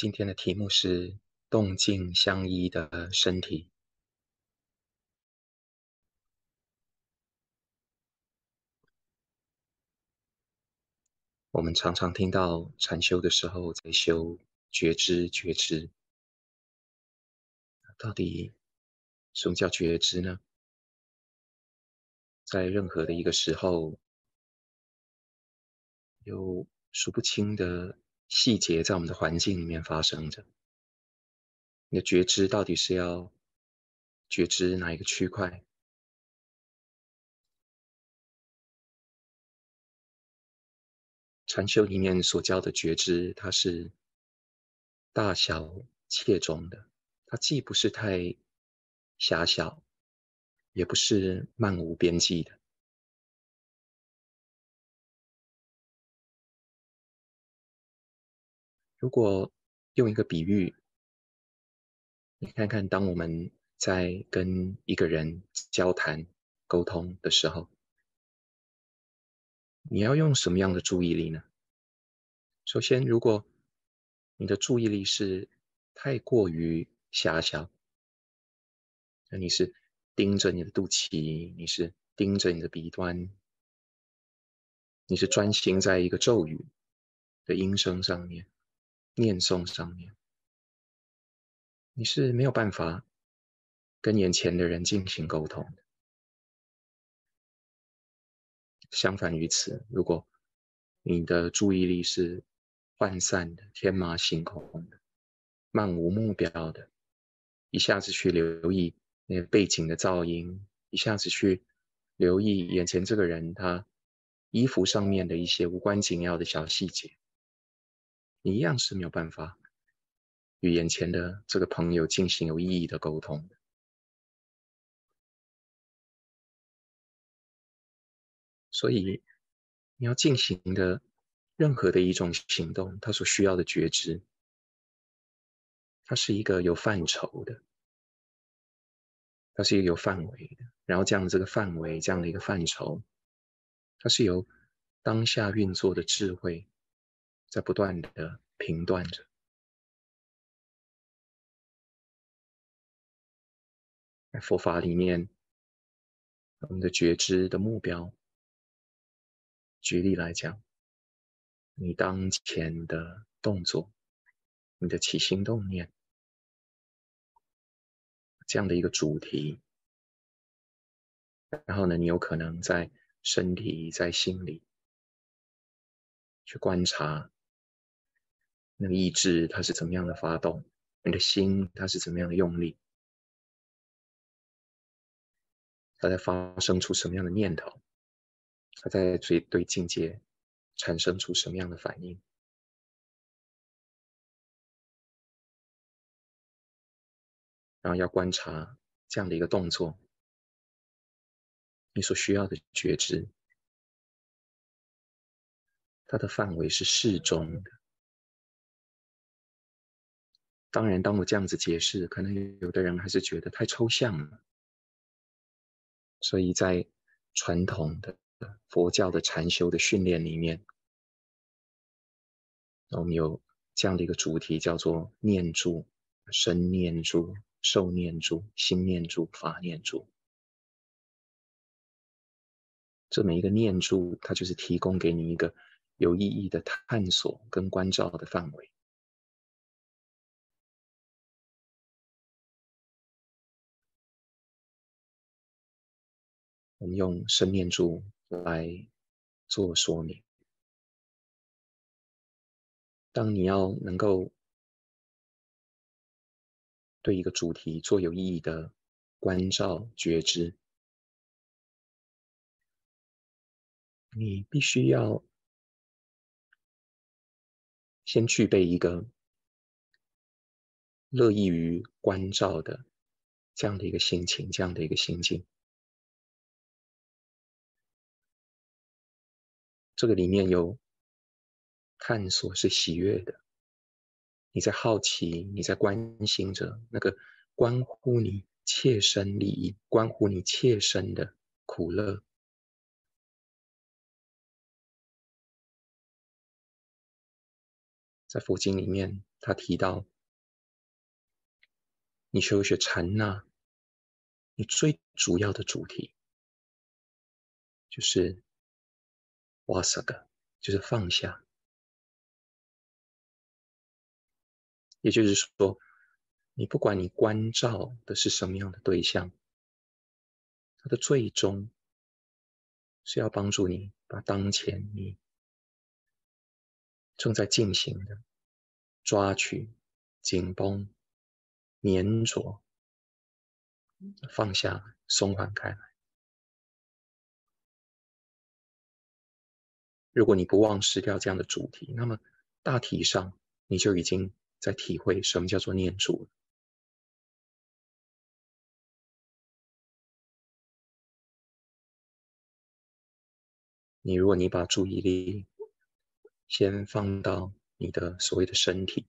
今天的题目是动静相依的身体。我们常常听到禅修的时候在修觉知，觉知。到底什么叫觉知呢？在任何的一个时候，有数不清的细节在我们的环境里面发生着。你的觉知到底是要觉知哪一个区块？禅修里面所教的觉知，它是大小切中的，它既不是太狭小，也不是漫无边际的。如果用一个比喻，你看看，当我们在跟一个人交谈、沟通的时候，你要用什么样的注意力呢？首先，如果你的注意力是太过于狭小，那你是盯着你的肚脐，你是盯着你的鼻端，你是专心在一个咒语的音声上面、念诵上面，你是没有办法跟眼前的人进行沟通的。相反于此，如果你的注意力是涣散的、天马行空的、漫无目标的，一下子去留意那个背景的噪音，一下子去留意眼前这个人他衣服上面的一些无关紧要的小细节，你一样是没有办法与眼前的这个朋友进行有意义的沟通。所以，你要进行的任何的一种行动，它所需要的觉知，它是一个有范畴的，它是一个有范围的。然后，这样的这个范围，这样的一个范畴，它是由当下运作的智慧在不断的评断着。在佛法里面，我们的觉知的目标。举例来讲，你当前的动作，你的起心动念，这样的一个主题，然后呢，你有可能在身体、在心里去观察那个意志它是怎么样的发动，你的心它是怎么样的用力，它在发生出什么样的念头。它在对对境界产生出什么样的反应？然后要观察这样的一个动作，你所需要的觉知，它的范围是适中的。当然，当我这样子解释，可能有的人还是觉得太抽象了，所以在传统的。佛教的禅修的训练里面，我们有这样的一个主题，叫做念住、身念住、受念住、心念住、法念住。这每一个念住，它就是提供给你一个有意义的探索跟关照的范围。我们用生念住。来做说明。当你要能够对一个主题做有意义的关照觉知，你必须要先具备一个乐意于关照的这样的一个心情，这样的一个心境。这个里面有探索是喜悦的，你在好奇，你在关心着那个关乎你切身利益、关乎你切身的苦乐。在佛经里面，他提到，你修学禅那，你最主要的主题就是瓦萨格，就是放下。也就是说，你不管你关照的是什么样的对象，它的最终是要帮助你把当前你正在进行的抓取、紧绷、粘着放下、松缓开来。如果你不忘失掉这样的主题，那么大体上你就已经。在体会什么叫做念住。你如果你把注意力先放到你的所谓的身体，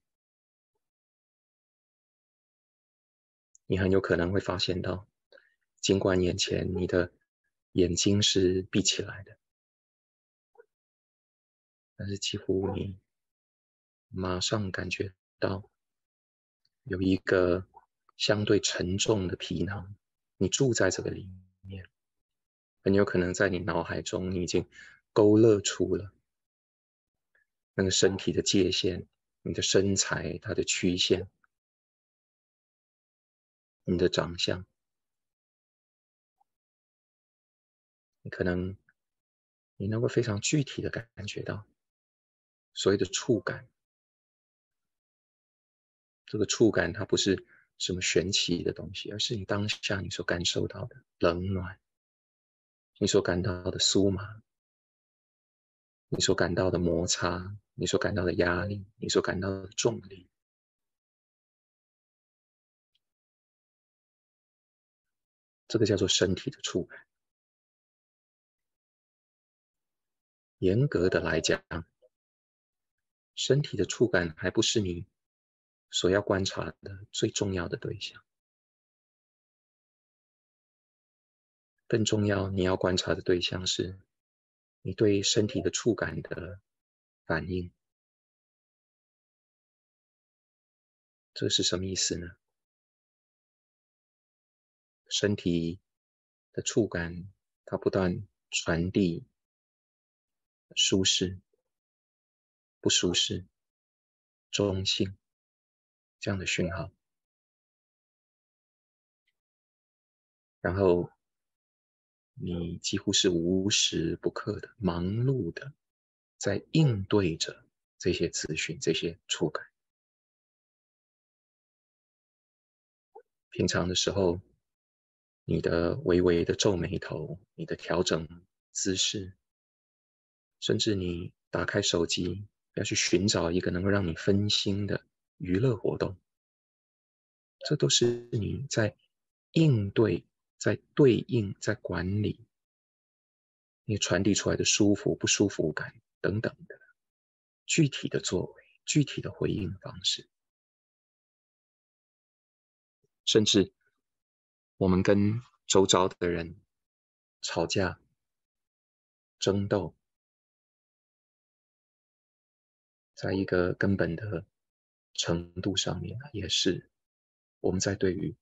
你很有可能会发现到，尽管眼前你的眼睛是闭起来的，但是几乎你马上感觉。到有一个相对沉重的皮囊，你住在这个里面，很有可能在你脑海中，你已经勾勒出了那个身体的界限，你的身材它的曲线，你的长相，你可能你能够非常具体的感觉到所谓的触感。这个触感，它不是什么玄奇的东西，而是你当下你所感受到的冷暖，你所感到的酥麻，你所感到的摩擦，你所感到的压力，你所感到的重力，这个叫做身体的触感。严格的来讲，身体的触感还不是你。所要观察的最重要的对象，更重要，你要观察的对象是你对身体的触感的反应。这是什么意思呢？身体的触感，它不断传递舒适、不舒适、中性。这样的讯号，然后你几乎是无时不刻的忙碌的在应对着这些资讯、这些触感。平常的时候，你的微微的皱眉头，你的调整姿势，甚至你打开手机要去寻找一个能够让你分心的。娱乐活动，这都是你在应对、在对应、在管理你传递出来的舒服、不舒服感等等的具体的作为、具体的回应方式。甚至我们跟周遭的人吵架、争斗，在一个根本的。程度上面也是我们在对于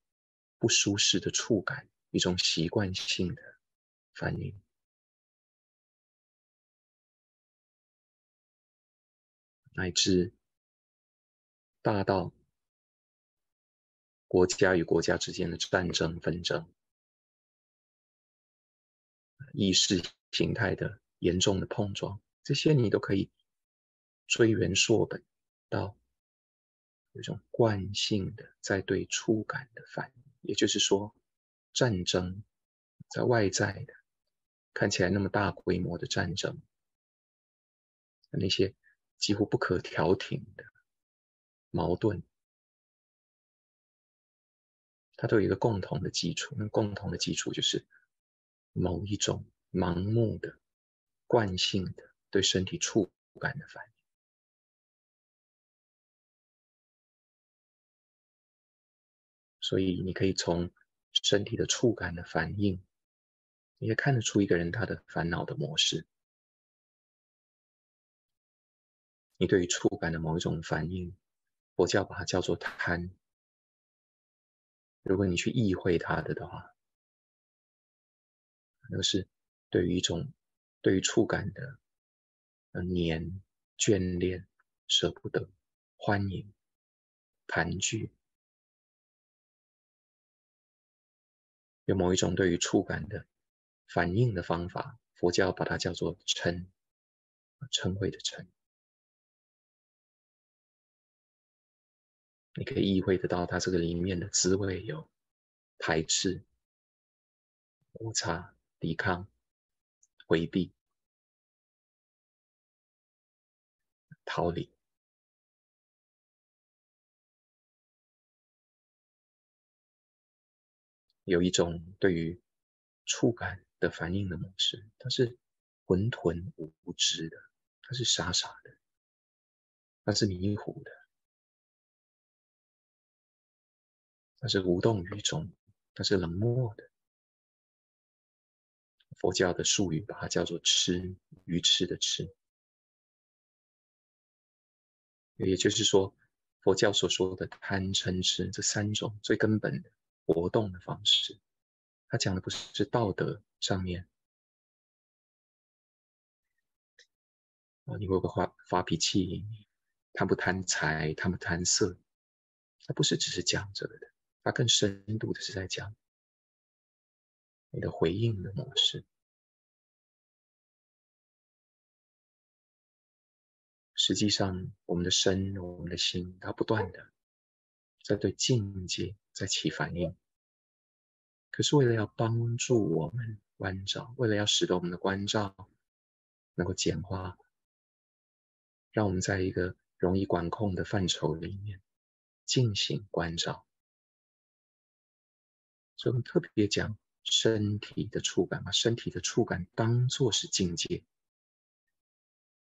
不舒适的触感一种习惯性的反应，乃至大到国家与国家之间的战争纷争、意识形态的严重的碰撞，这些你都可以追源溯本到。有一种惯性的在对触感的反应，也就是说，战争在外在的看起来那么大规模的战争，那些几乎不可调停的矛盾，它都有一个共同的基础，那共同的基础就是某一种盲目的惯性的对身体触感的反应。所以你可以从身体的触感的反应，你也看得出一个人他的烦恼的模式。你对于触感的某一种反应，佛教把它叫做贪。如果你去意会它的的话，那是对于一种对于触感的呃黏、眷恋、舍不得、欢迎、盘踞，有某一种对于触感的反应的方法，佛教把它叫做嗔，嗔恚的嗔。你可以意会得到，它这个里面的滋味有排斥、摩擦、抵抗、回避、逃离，有一种对于触感的反应的模式，它是浑沌无知的，它是傻傻的，它是迷糊的。它是无动于衷，它是冷漠的。佛教的术语把它叫做“痴”，愚痴的“痴”。也就是说，佛教所说的贪嗔痴这三种最根本的活动的方式，他讲的不是道德上面啊，你会不会发发脾气？贪不贪财？贪不贪色？他不是只是讲这个的。他更深度的是在讲你的回应的模式。实际上，我们的身、我们的心，它不断的在对境界在起反应。可是，为了要帮助我们关照，为了要使得我们的关照能够简化，让我们在一个容易管控的范畴里面进行关照。所以我们特别讲身体的触感，把身体的触感当做是境界，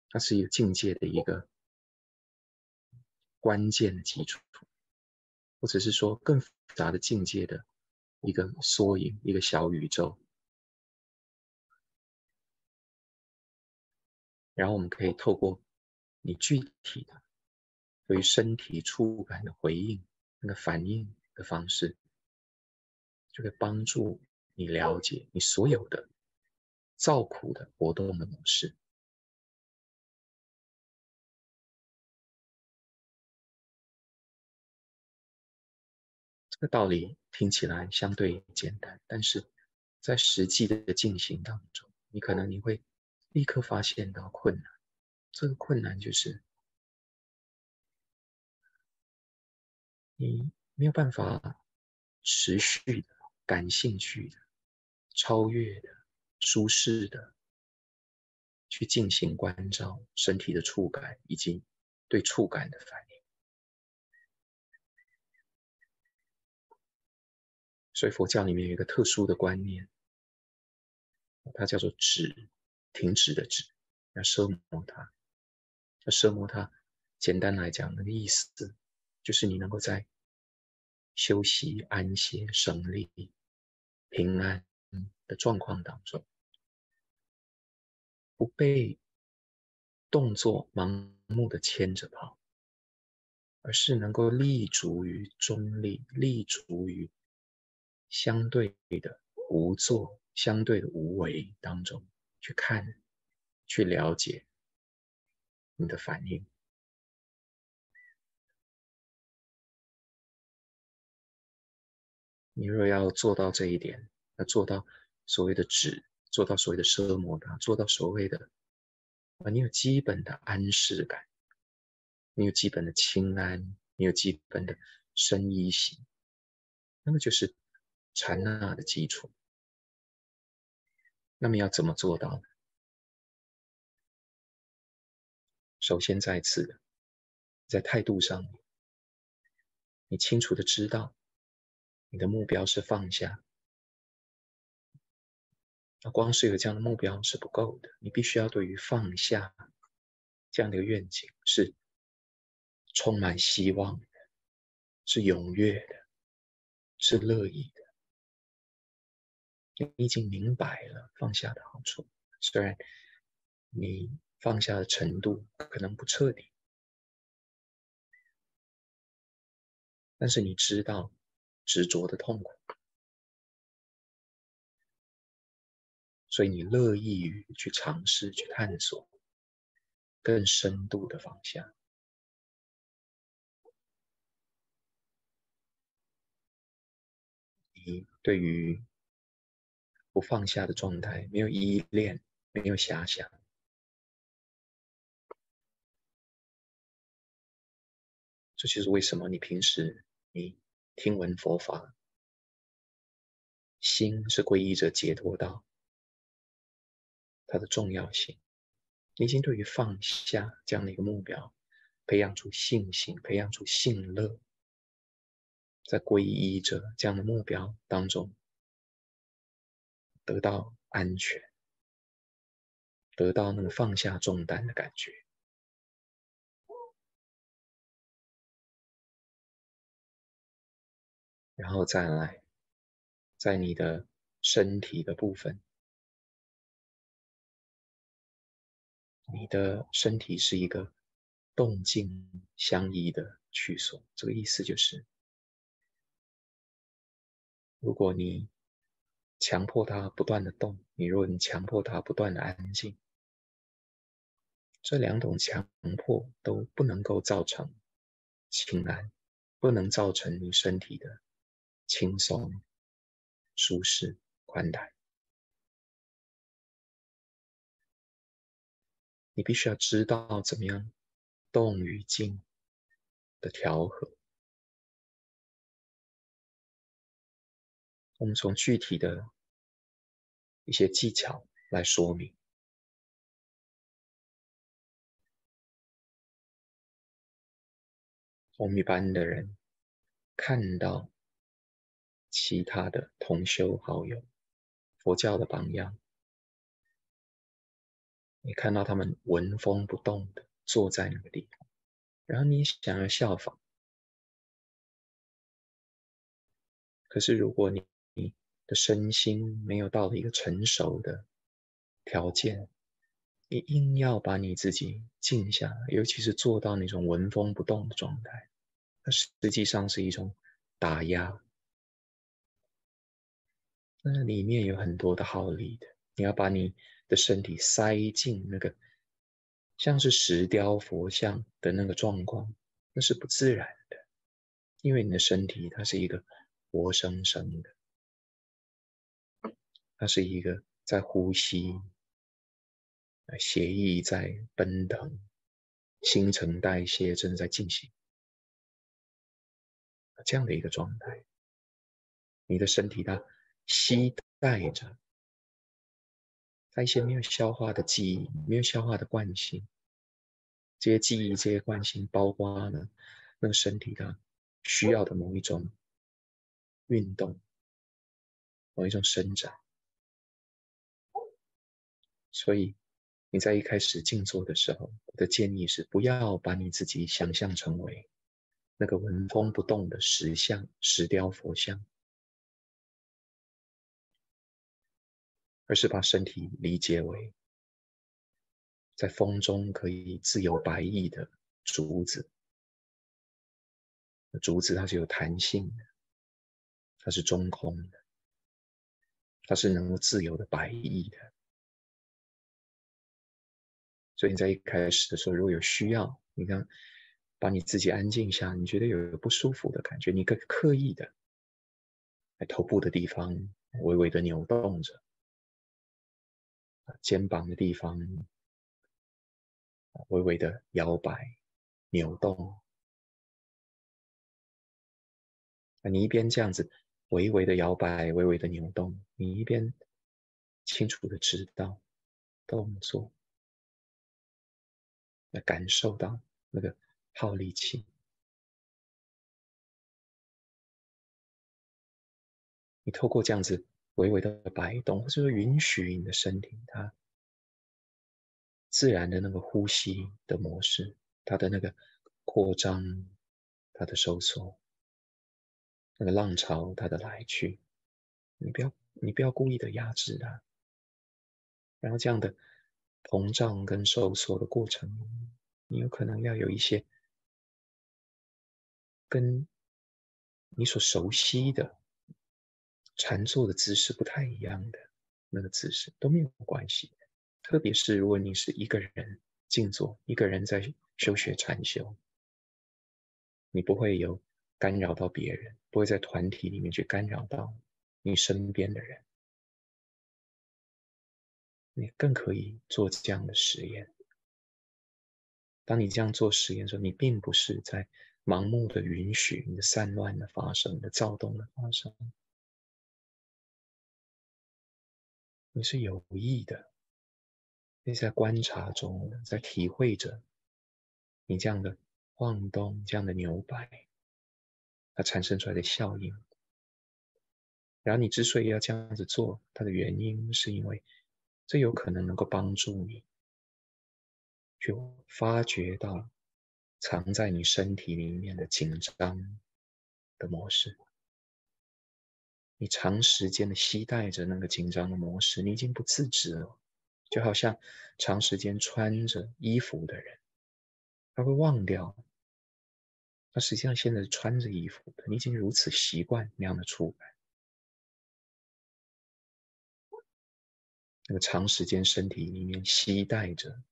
它是一个境界的一个关键的基础，或者是说更复杂的境界的一个缩影，一个小宇宙。然后我们可以透过你具体的对于身体触感的回应，那个反应的方式。就会帮助你了解你所有的造苦的活动的模式。这个道理听起来相对简单，但是在实际的进行当中，你可能你会立刻发现到困难。这个困难就是你没有办法持续的。感兴趣的、超越的、舒适的，去进行关照身体的触感以及对触感的反应。所以佛教里面有一个特殊的观念，它叫做“止”，停止的“止”，要奢摩它，要奢摩它。简单来讲，那个意思就是你能够在休息、安歇、省力。平安的状况当中，不被动作盲目的牵着跑，而是能够立足于中立，立足于相对的无作、相对的无为当中去看、去了解你的反应。你若要做到这一点，要做到所谓的止，做到所谓的奢摩他，做到所谓的啊，你有基本的安适感，你有基本的清安，你有基本的身依行，那么就是禅那的基础。那么要怎么做到呢？首先再次的，在态度上，你清楚的知道。你的目标是放下，那光是有这样的目标是不够的，你必须要对于放下这样的一个愿景是充满希望的，是踊跃的，是乐意的。你已经明白了放下的好处，虽然你放下的程度可能不彻底，但是你知道执着的痛苦，所以你乐意于去尝试、去探索更深度的放下。你对于不放下的状态，没有依恋，没有遐想。这就是为什么你平时你听闻佛法，心是皈依着解脱道，它的重要性，已经对于放下这样的一个目标，培养出信心，培养出信乐，在皈依着这样的目标当中，得到安全，得到那个放下重担的感觉。然后再来，在你的身体的部分，你的身体是一个动静相宜的去所。这个意思就是，如果你强迫它不断的动，你若你强迫它不断的安静，这两种强迫都不能够造成清安，不能造成你身体的。轻松、舒适、宽坦。你必须要知道怎么样动与静的调和。我们从具体的一些技巧来说明。我们一般的人看到。其他的同修好友，佛教的榜样，你看到他们纹风不动的坐在那个地方，然后你想要效仿，可是如果你的身心没有到了一个成熟的条件，你硬要把你自己静下来，尤其是做到那种纹风不动的状态，那实际上是一种打压。那里面有很多的耗力的，你要把你的身体塞进那个像是石雕佛像的那个状况，那是不自然的，因为你的身体它是一个活生生的，它是一个在呼吸、血液在奔腾、新陈代谢正在进行这样的一个状态，你的身体它。期待着，在一些没有消化的记忆、没有消化的惯性，这些记忆、这些惯性，包括呢那个身体它需要的某一种运动、某一种伸展。所以你在一开始静坐的时候，我的建议是不要把你自己想象成为那个纹风不动的石像、石雕佛像。而是把身体理解为在风中可以自由摆翼的竹子。竹子它是有弹性的，它是中空的，它是能够自由的摆翼的。所以你在一开始的时候，如果有需要，你看把你自己安静下，你觉得有不舒服的感觉，你可以刻意的在头部的地方微微的扭动着。肩膀的地方微微的摇摆、扭动。那你一边这样子微微的摇摆、微微的扭动，你一边清楚的知道动作，来感受到那个耗力气。你透过这样子。微微的摆动，或者说允许你的身体，它自然的那个呼吸的模式，它的那个扩张，它的收缩，那个浪潮它的来去，你不要你不要故意的压制它，然后这样的膨胀跟收缩的过程，你有可能要有一些跟你所熟悉的禅坐的姿势不太一样的那个姿势都没有关系。特别是如果你是一个人静坐，一个人在修学禅修，你不会有干扰到别人，不会在团体里面去干扰到你身边的人，你更可以做这样的实验。当你这样做实验的时候，你并不是在盲目的允许你的散乱的发生、你的躁动的发生，你是有意的。你在观察中，在体会着你这样的晃动、这样的扭摆，它产生出来的效应。然后你之所以要这样子做，它的原因是因为这有可能能够帮助你去发掘到藏在你身体里面的紧张的模式。你长时间的期待着那个紧张的模式，你已经不自知了。就好像长时间穿着衣服的人，他会忘掉，他实际上现在穿着衣服的。你已经如此习惯那样的触感，那个长时间身体里面携带着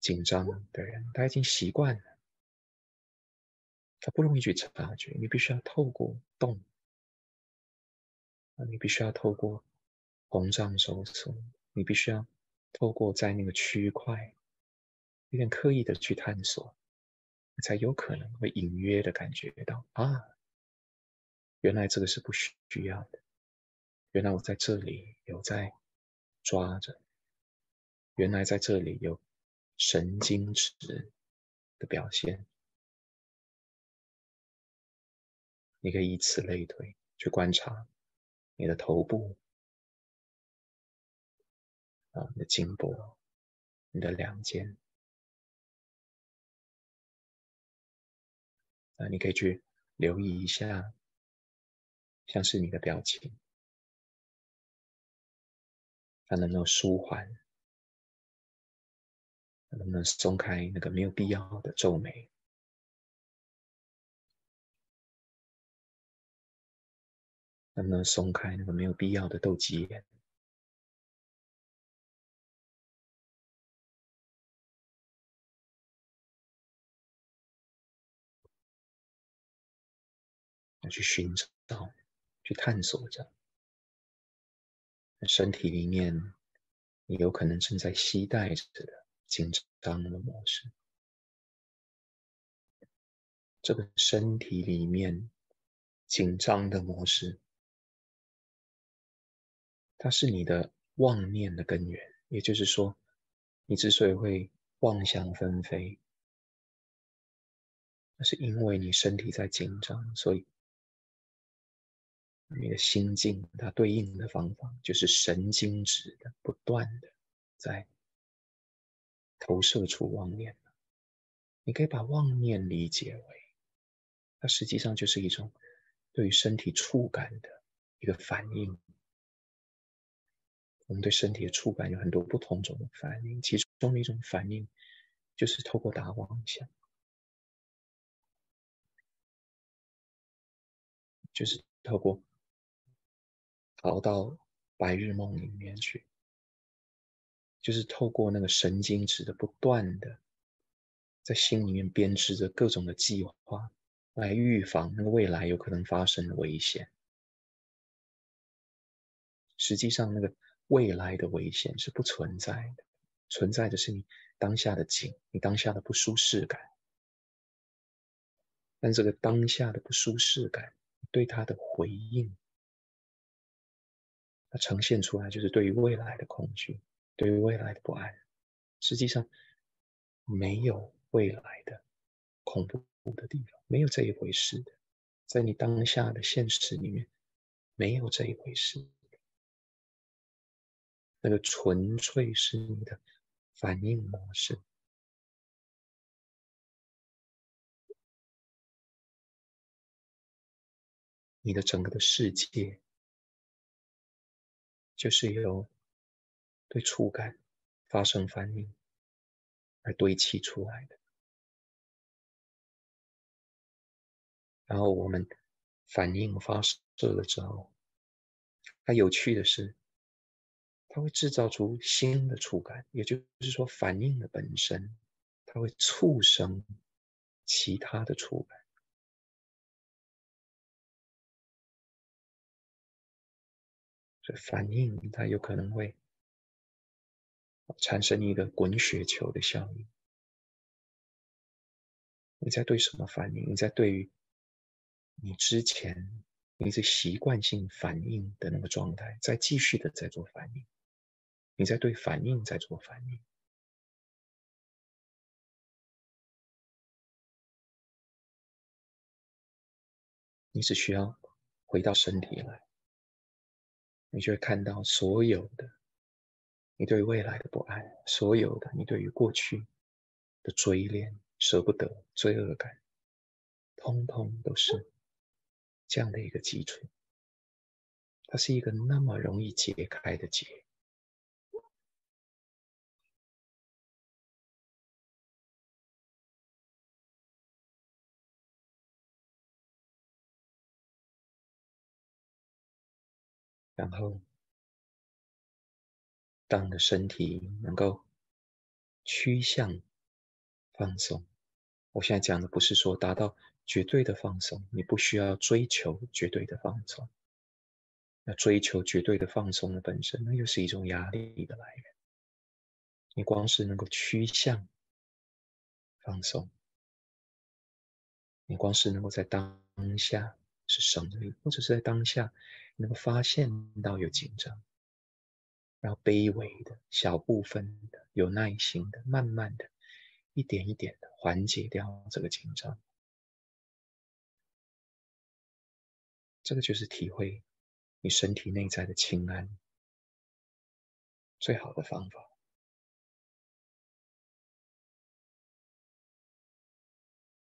紧张的人，他已经习惯了，他不容易去察觉。你必须要透过动，你必须要透过膨胀收缩。你必须要透过在那个区块有点刻意的去探索，才有可能会隐约的感觉到啊，原来这个是不需要的，原来我在这里有在抓着，原来在这里有神经质的表现，你可以以此类推去观察你的头部。啊，你的颈部，你的两肩，啊，你可以去留意一下，像是你的表情，它能不能舒缓，能不能松开那个没有必要的皱眉，能不能松开那个没有必要的斗鸡眼。去寻找，去探索着，身体里面你有可能正在期待着紧张的模式。这个身体里面紧张的模式，它是你的妄念的根源。也就是说，你之所以会妄想纷飞，那是因为你身体在紧张，所以。你的心境，它对应的方法就是神经质的、不断的在投射出妄念。你可以把妄念理解为，它实际上就是一种对于身体触感的一个反应。我们对身体的触感有很多不同种的反应，其中的一种反应就是透过打妄想，就是透过。逃到白日梦里面去，就是透过那个神经质的不断的在心里面编织着各种的计划，来预防那个未来有可能发生的危险。实际上，那个未来的危险是不存在的，存在的是你当下的紧，你当下的不舒适感。但这个当下的不舒适感对他的回应。它呈现出来就是对于未来的恐惧，对于未来的不安。实际上没有未来的恐怖的地方，没有这一回事的。在你当下的现实里面，没有这一回事。那个纯粹是你的反应模式，你的整个的世界。就是由对触感发生反应而堆砌出来的。然后我们反应发射了之后，它有趣的是，它会制造出新的触感，也就是说，反应的本身，它会促生其他的触感。这反应它有可能会产生一个滚雪球的效应。你在对什么反应？你在对于你之前你是习惯性反应的那个状态，在继续的在做反应。你在对反应在做反应。你只需要回到身体来。你就会看到所有的你对未来的不安，所有的你对于过去的追恋、舍不得、罪恶感，通通都是这样的一个基础。它是一个那么容易解开的结，然后，当你的身体能够趋向放松，我现在讲的不是说达到绝对的放松，你不需要追求绝对的放松。那追求绝对的放松的本身，那又是一种压力的来源。你光是能够趋向放松，你光是能够在当下是胜利，或者是在当下。能够发现到有紧张，然后卑微的小部分的、有耐心的、慢慢的、一点一点的缓解掉这个紧张，这个就是体会你身体内在的清安最好的方法。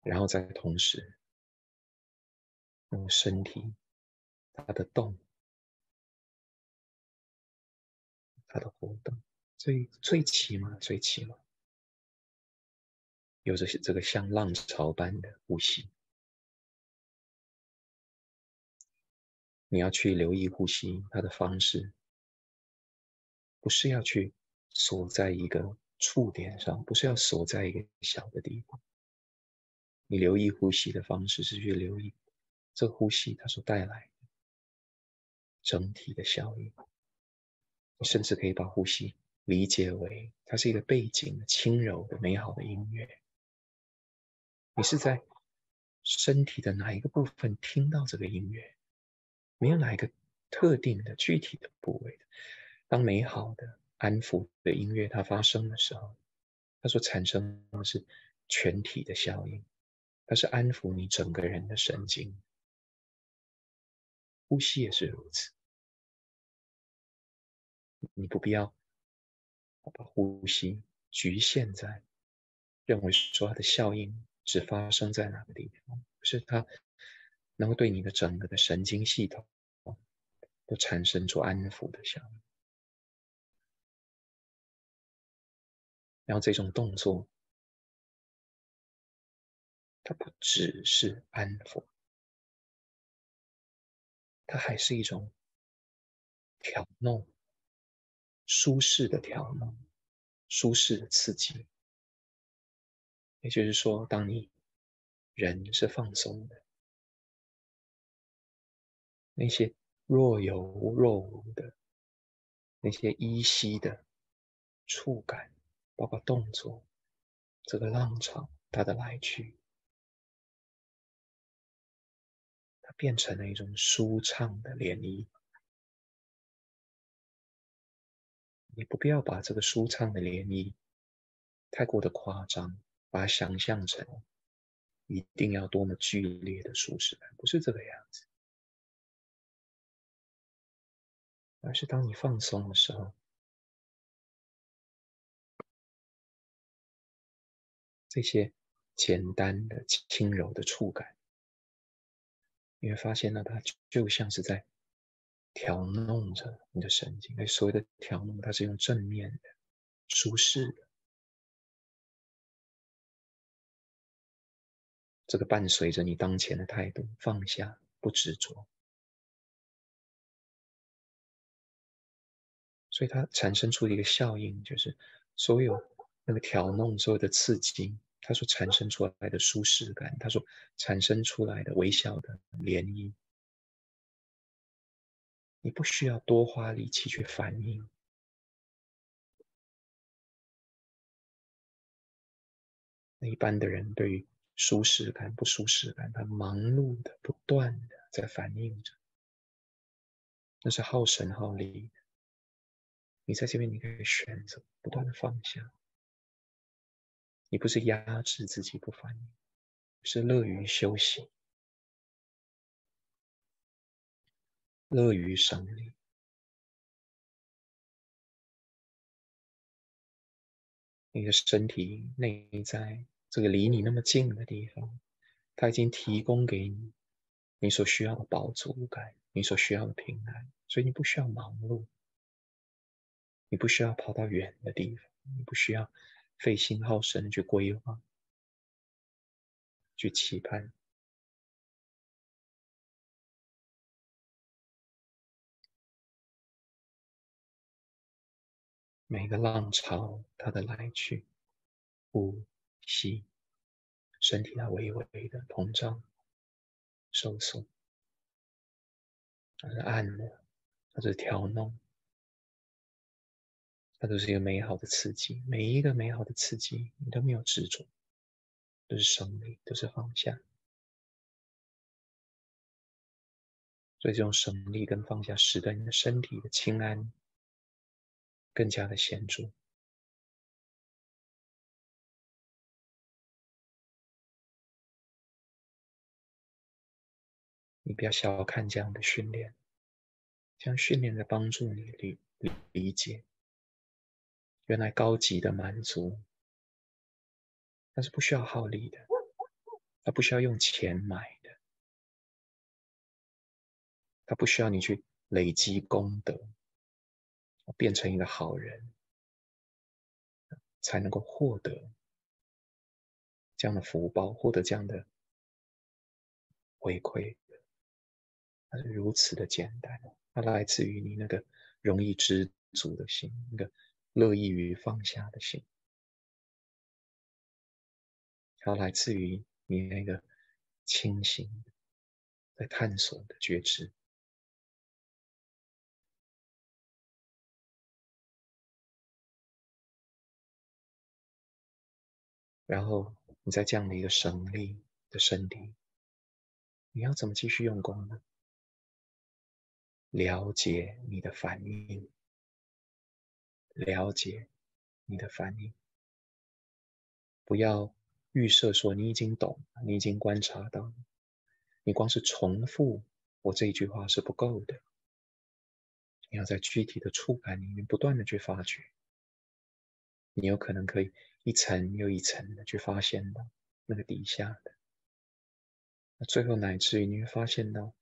然后在同时用身体。它的动，它的活动，最最起码，最起码，有着这个像浪潮般的呼吸。你要去留意呼吸，它的方式，不是要去锁在一个触点上，不是要锁在一个小的地方。你留意呼吸的方式，是去留意这呼吸它所带来。整体的效应，你甚至可以把呼吸理解为它是一个背景轻柔的美好的音乐。你是在身体的哪一个部分听到这个音乐？没有哪一个特定的具体的部位的。当美好的安抚的音乐它发生的时候，它所产生的是全体的效应，它是安抚你整个人的神经。呼吸也是如此，你不必要把呼吸局限在认为说它的效应只发生在哪个地方，是它能够对你的整个的神经系统都产生出安抚的效应。然后这种动作，它不只是安抚。它还是一种挑弄，舒适的挑弄，舒适的刺激。也就是说，当你人是放松的，那些若有若无的、那些依稀的触感，包括动作，这个浪潮它的来去。变成了一种舒畅的涟漪。你不必要把这个舒畅的涟漪太过的夸张，把它想象成一定要多么剧烈的舒适感，不是这个样子，而是当你放松的时候，这些简单的、轻柔的触感。你会发现呢，它就像是在调弄着你的神经。哎，所谓的调弄，它是用正面的、舒适的这个伴随着你当前的态度，放下，不执着。所以它产生出一个效应，就是所有那个调弄、所有的刺激，它所产生出来的舒适感，它所产生出来的微笑的涟漪，你不需要多花力气去反应。那一般的人对于舒适感、不舒适感，他忙碌的、不断的在反应着，那是耗神耗力的。你在这边，你可以选择不断的放下。你不是压制自己不反应，是乐于休息，乐于胜利。你的身体内在这个离你那么近的地方，它已经提供给你你所需要的饱足感，你所需要的平安，所以你不需要忙碌。你不需要跑到远的地方，你不需要费心耗神去规划、去期盼。每个浪潮它的来去，呼吸，身体它微微的膨胀、收缩，它是按摩，它是调弄。它都是一个美好的刺激，每一个美好的刺激，你都没有执着，都是胜利，都是放下。所以这种省力跟放下，使得你的身体的清安更加的显著。你不要小看这样的训练，这样训练在帮助你理理理解。原来高级的满足，它是不需要耗力的，它不需要用钱买的，它不需要你去累积功德，变成一个好人，才能够获得这样的福报，获得这样的回馈，它是如此的简单，它来自于你那个容易知足的心，那个。乐意于放下的心，它来自于你那个清醒在探索的觉知。然后你在这样的一个省力的身体，你要怎么继续用功呢？了解你的反应。了解你的反应，不要预设说你已经懂，你已经观察到，你光是重复我这一句话是不够的。你要在具体的触感里面不断的去发掘，你有可能可以一层又一层的去发现到那个底下的，那最后乃至于你会发现到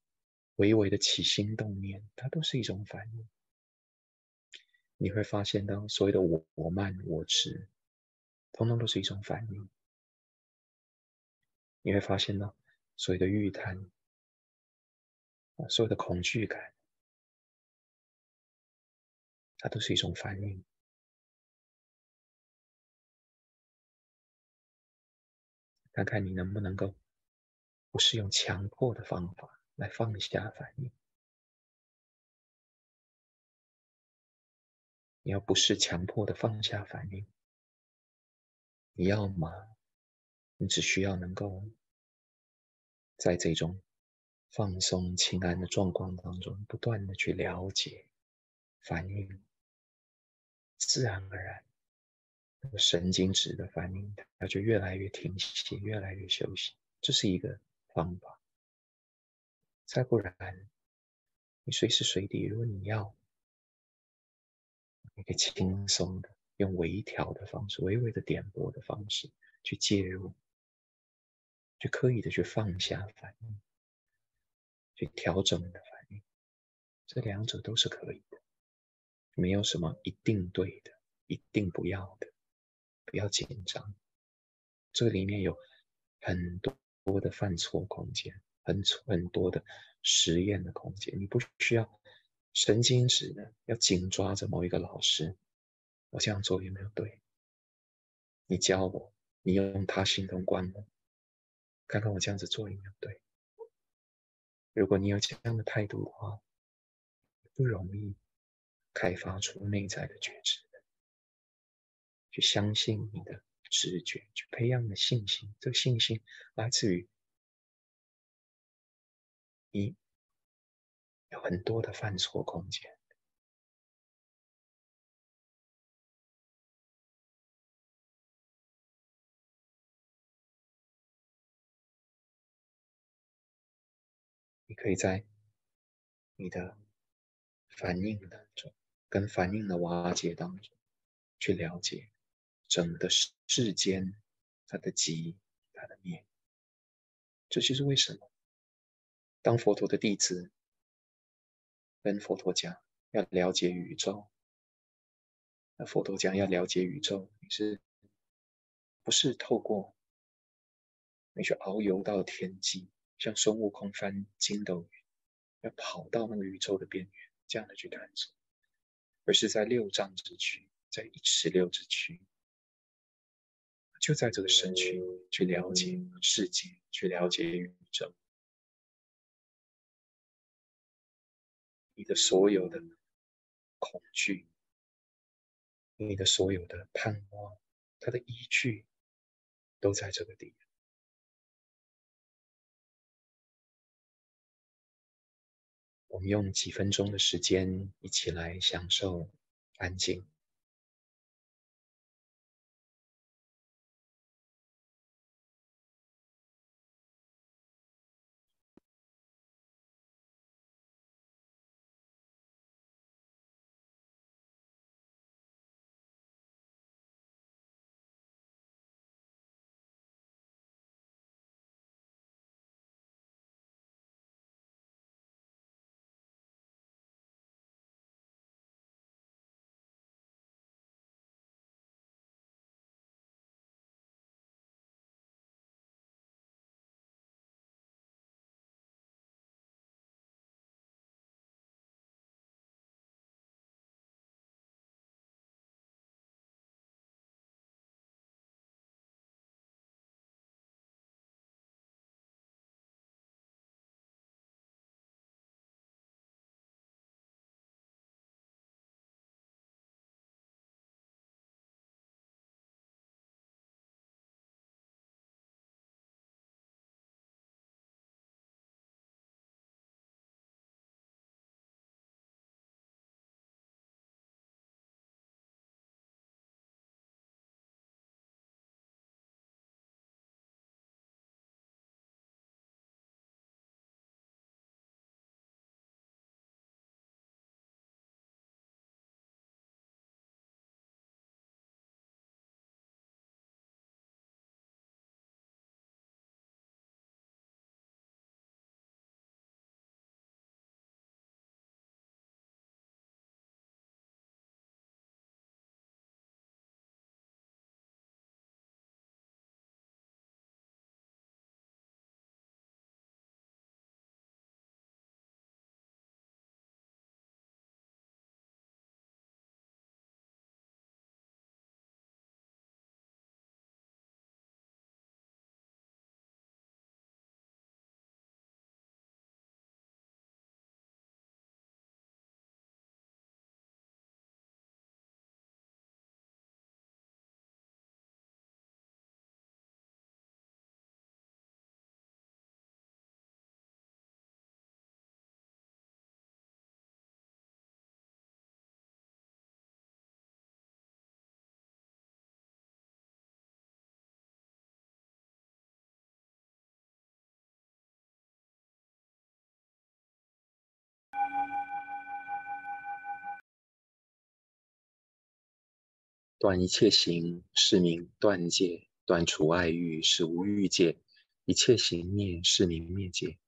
微微的起心动念，它都是一种反应。你会发现到所谓的我我慢我执，通通都是一种反应。你会发现到所谓的欲贪，所有的恐惧感，它都是一种反应。看看你能不能够，不是用强迫的方法来放下反应。你要不是强迫的放下反应，你要么你只需要能够在这种放松、清安的状况当中，不断的去了解反应，自然而然，那个神经质的反应，它就越来越停息，越来越休息。这是一个方法。再不然，你随时随地，如果你要。你可以轻松的用微调的方式、微微的点拨的方式去介入，去刻意的去放下反应，去调整你的反应。这两者都是可以的，没有什么一定对的，一定不要的，不要紧张。这里面有很多的犯错空间，很很多的实验的空间。你不需要神经质的要紧抓着某一个老师，我这样做有没有对？你教我，你用他心中观我，看看我这样子做有没有对？如果你有这样的态度的话，不容易开发出内在的觉知的，去相信你的直觉，去培养你的信心。这个信心来自于你有很多的犯错空间。你可以在你的。反应当中，跟反应的瓦解当中，去了解整个世间它的极、它的灭。这就是为什么当佛陀的弟子跟佛陀讲要了解宇宙，那佛陀讲要了解宇宙，你是不是透过你去遨游到天际，像孙悟空翻筋斗云，要跑到那个宇宙的边缘？这样的去探索，而是在六丈之区，在一十六之区，就在这个身躯去了解世界，去了解宇宙。你的所有的恐惧，你的所有的盼望，它的依据都在这个地方。我们用几分钟的时间，一起来享受安静。断一切行，是名断戒；断除爱欲，是无欲界；一切行灭，是名灭戒。